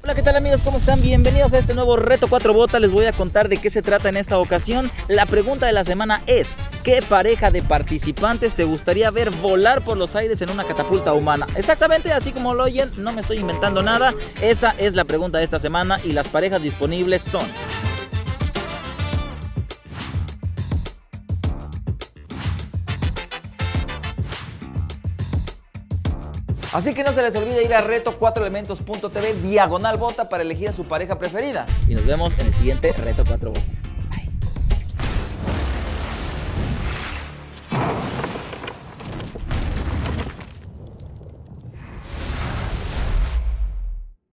Hola, ¿qué tal amigos? ¿Cómo están? Bienvenidos a este nuevo Reto 4 Botas. Les voy a contar de qué se trata en esta ocasión. La pregunta de la semana es, ¿qué pareja de participantes te gustaría ver volar por los aires en una catapulta humana? Exactamente así como lo oyen, no me estoy inventando nada. Esa es la pregunta de esta semana y las parejas disponibles son... Así que no se les olvide ir a reto4elementos.tv diagonal bota para elegir a su pareja preferida. Y nos vemos en el siguiente Reto 4 Botas.